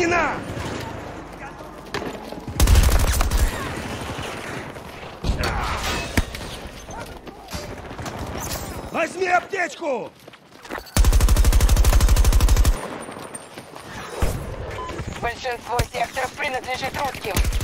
ранена! Возьми аптечку! Большинство секторов принадлежит русским.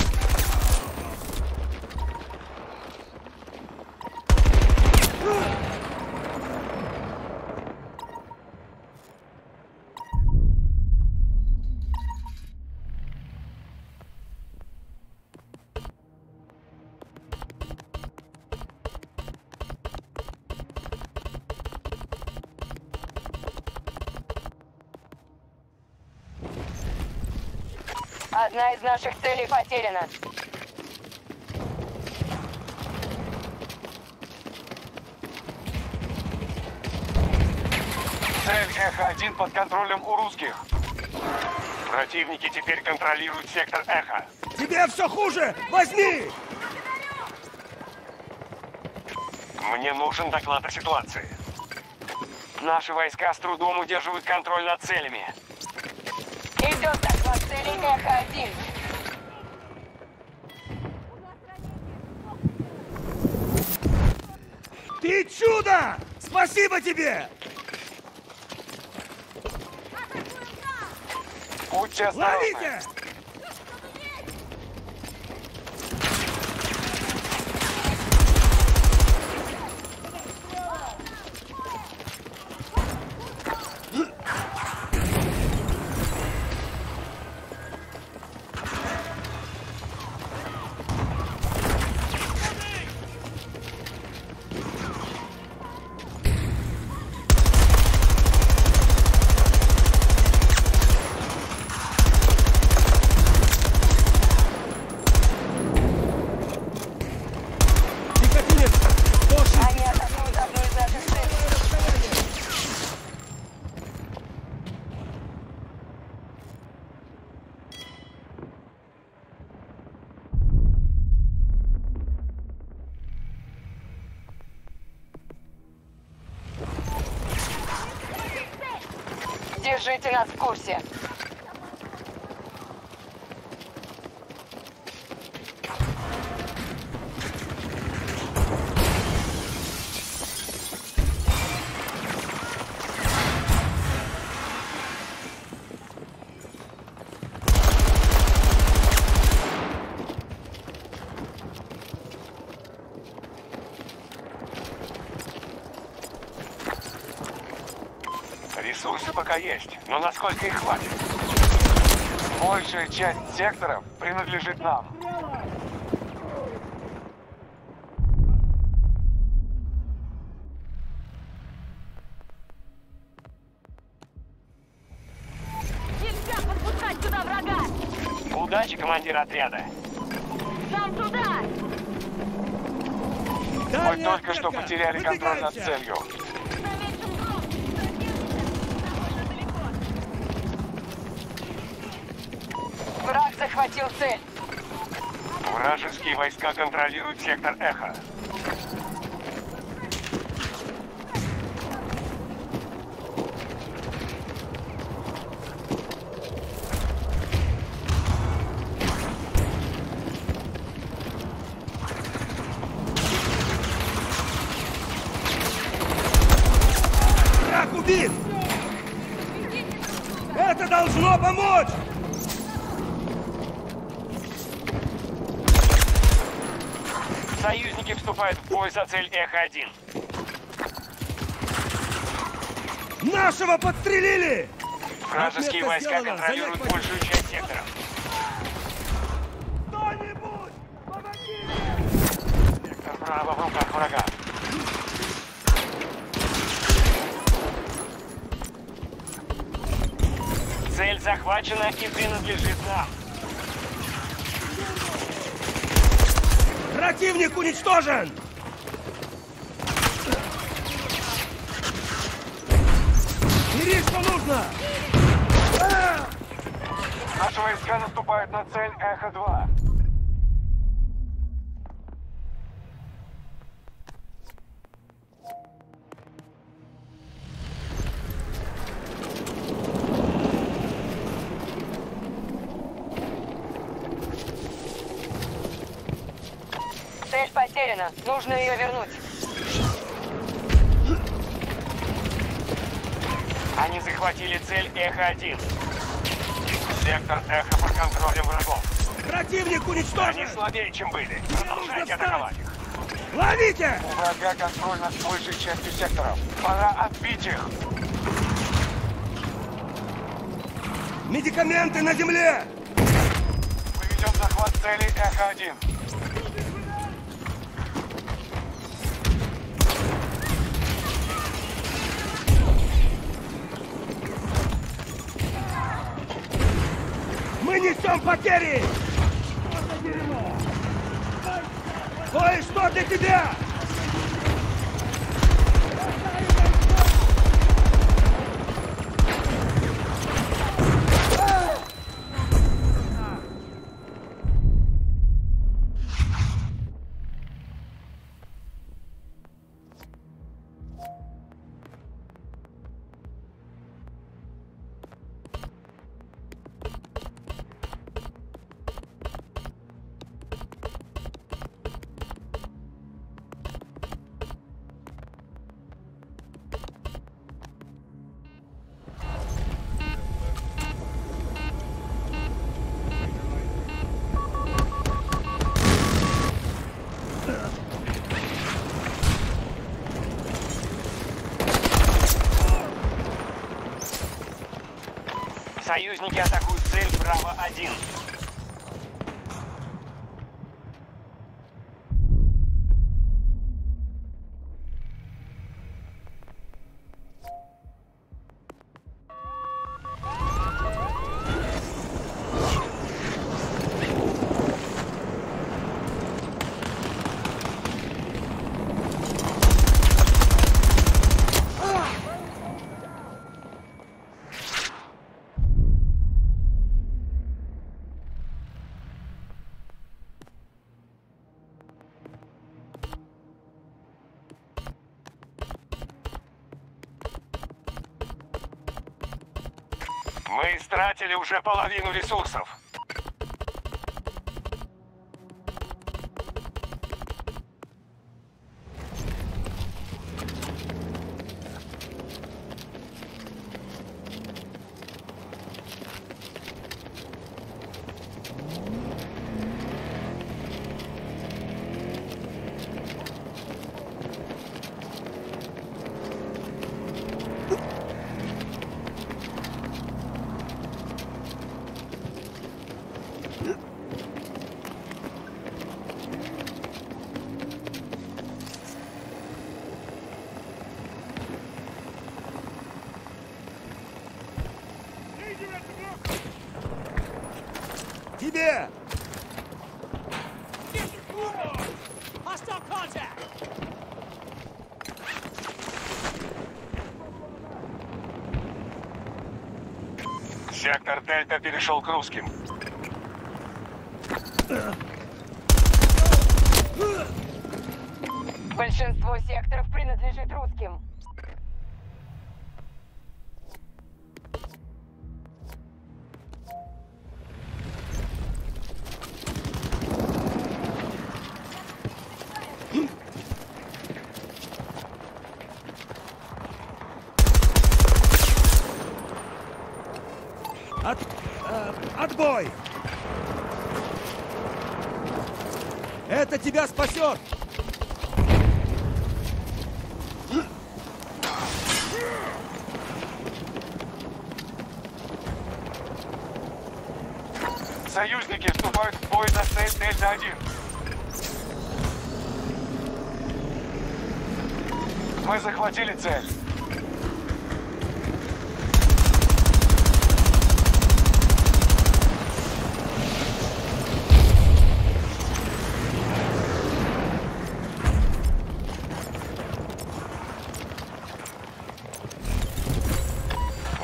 Наших целей потеряна. Цель Эхо-1 под контролем у русских. Противники теперь контролируют сектор Эхо. Тебе все хуже! Возьми! Мне нужен доклад о ситуации. Наши войска с трудом удерживают контроль над целями. Идет захват цели Эхо-1. Ты чудо! Спасибо тебе! Ловите! Держите нас в курсе. Есть, но насколько их хватит? Большая часть секторов принадлежит нам. Нельзя подпускать сюда врага! Удачи, командир отряда. Нам туда! Мы Дальняя только что потеряли контроль над целью. Враг захватил цель. Вражеские войска контролируют сектор Эхо. Враг убит! Это должно помочь! Союзники вступают в бой за цель Эхо-1. Нашего подстрелили! Вражеские Отметка войска сделана. контролируют Занять большую часть сектора. Кто-нибудь! Помоги! Сектор право в руках врага. Цель захвачена и принадлежит нам. Противник уничтожен! Бери, что нужно! А! Наши войска наступают на цель Эхо-2. Цель потеряна. Нужно ее вернуть. Они захватили цель Эхо-1. Сектор Эхо под контролем врагов. Противник Они уничтожен! слабее, чем были. Продолжайте атаковать их. Ловите! У врага контроль над большей частью секторов. Пора отбить их. Медикаменты на земле! Мы ведем захват цели Эхо-1. Мы несем потери! Кое-что для тебя! Союзники атакуют цель Браво-1. Мы истратили уже половину ресурсов. Тебе! Сектор Дельта перешел к русским. Большинство секторов принадлежит русским. Цель Дельта-1. Мы захватили цель.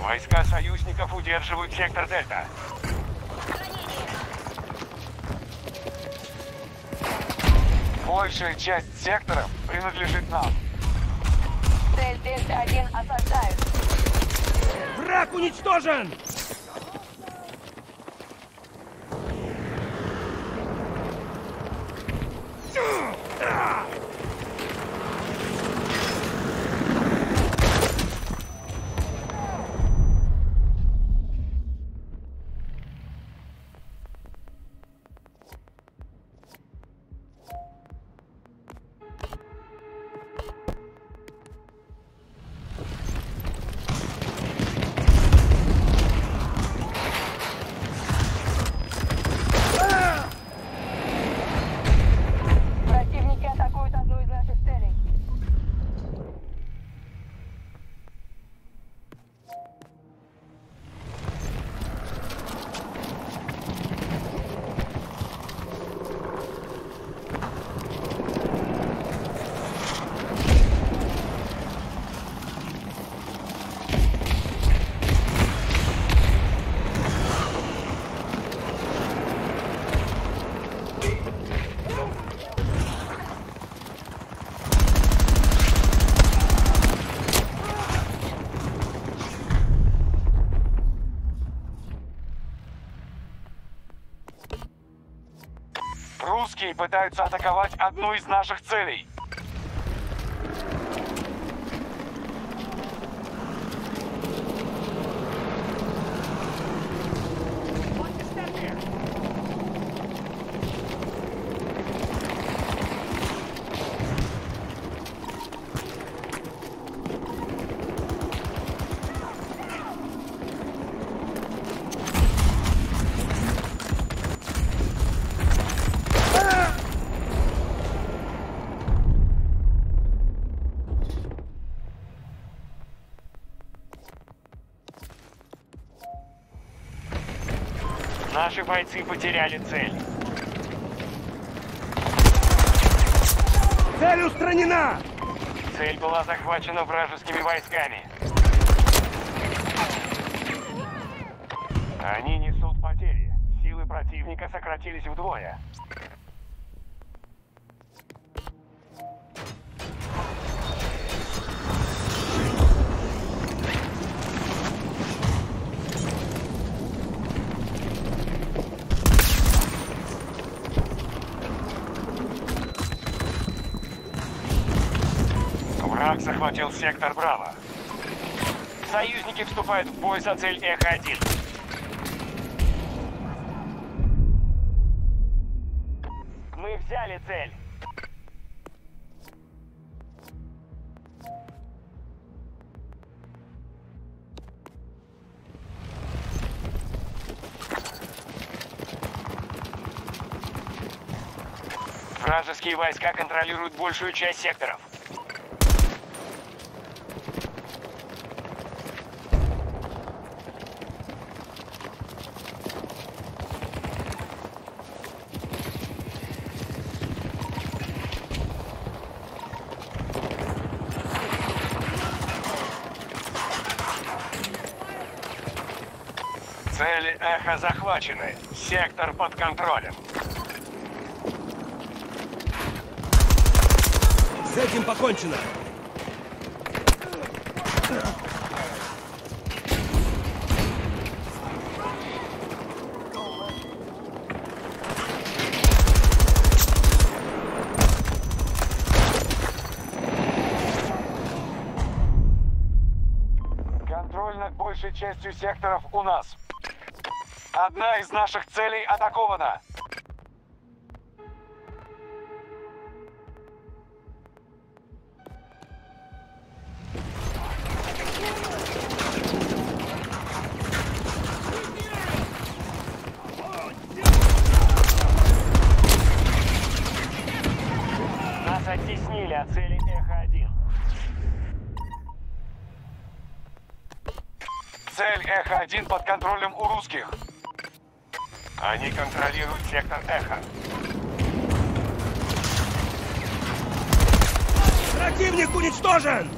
Войска союзников удерживают сектор Дельта. Большая часть секторов принадлежит нам. Цель Дельта-1 осаждают. Враг уничтожен! Русские пытаются атаковать одну из наших целей. Наши бойцы потеряли цель. Цель устранена! Цель была захвачена вражескими войсками. Они несут потери. Силы противника сократились вдвое. Сектор Браво. Союзники вступают в бой за цель Эхо-1. Мы взяли цель. Вражеские войска контролируют большую часть секторов. Цели Эхо захвачены. Сектор под контролем. С этим покончено! Контроль над большей частью секторов у нас. Одна из наших целей атакована. Нас оттеснили от цели Эхо-1. Цель Эхо-1 под контролем у русских. Они контролируют сектор Эхо. Противник уничтожен!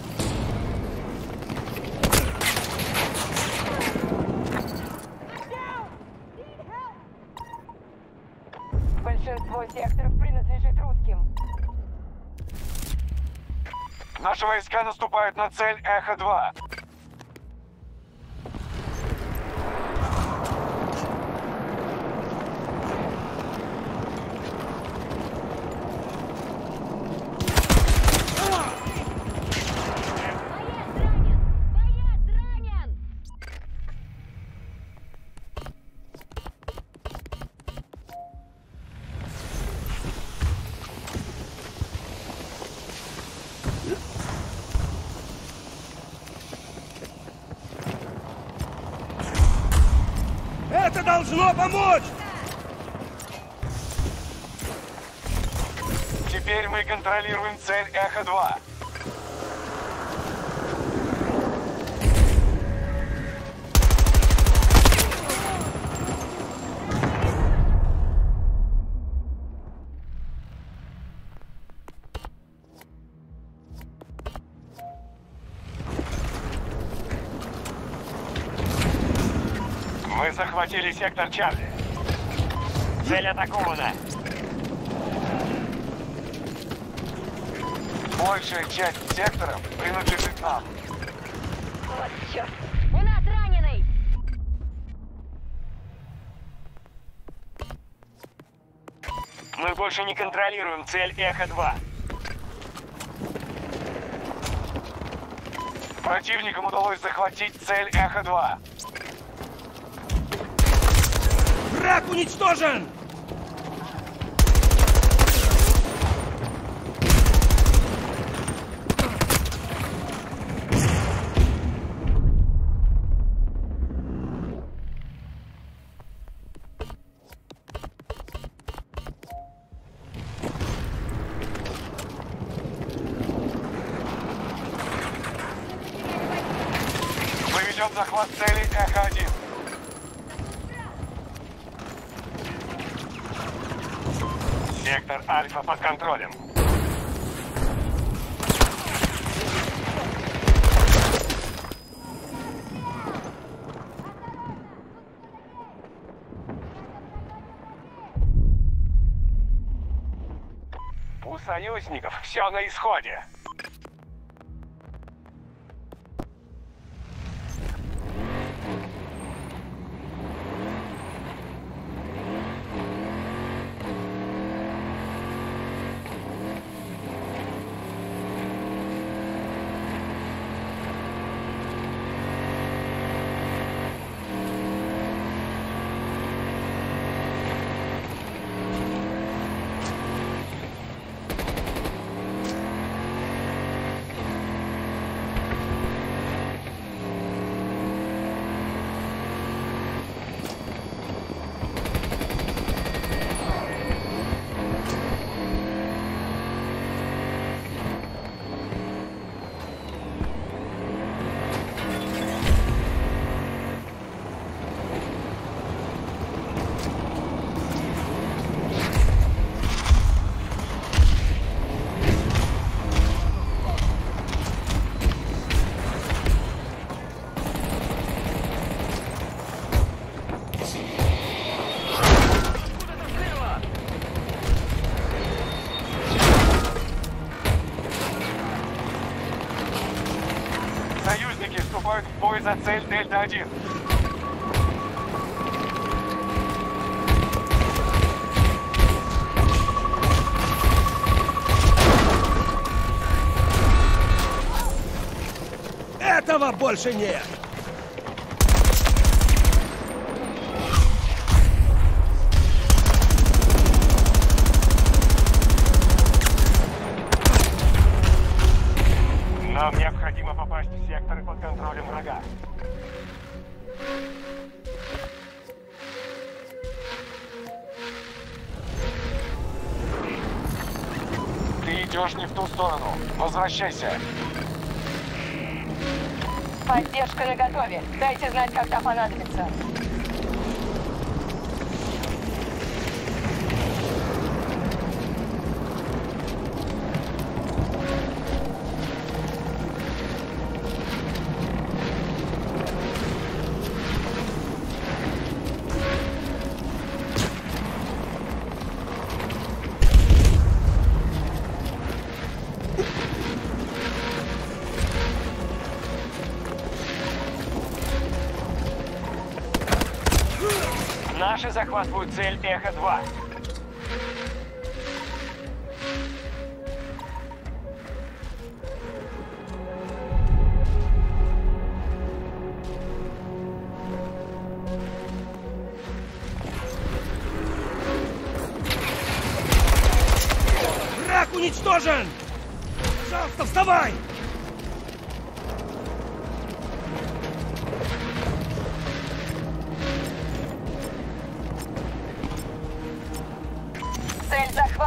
Большинство секторов принадлежит русским. Наши войска наступают на цель Эхо-2. Должно помочь! Теперь мы контролируем цель Эхо-2. Сектор Чарли. Цель атакована. Большая часть секторов принадлежит нам. Вот черт! У нас раненый! Мы больше не контролируем цель Эхо-2. Противникам удалось захватить цель Эхо-2. Враг уничтожен! Мы ведем захват цели Эхо-1. Сектор Альфа под контролем. У союзников все на исходе. За цель Дельта-1. Этого больше нет! Нам необходимо попасть в секторы под контролем врага. Ты идешь не в ту сторону. Возвращайся. Поддержка наготове. Дайте знать, когда понадобится. Наши захватывают цель Эхо-2.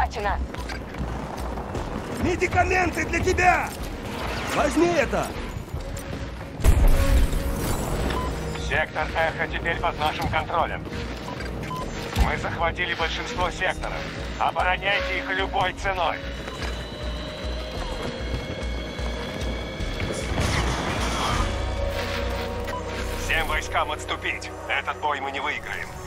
Захвачена. Медикаменты для тебя! Возьми это! Сектор Эхо теперь под нашим контролем. Мы захватили большинство секторов. Обороняйте их любой ценой. Всем войскам отступить. Этот бой мы не выиграем.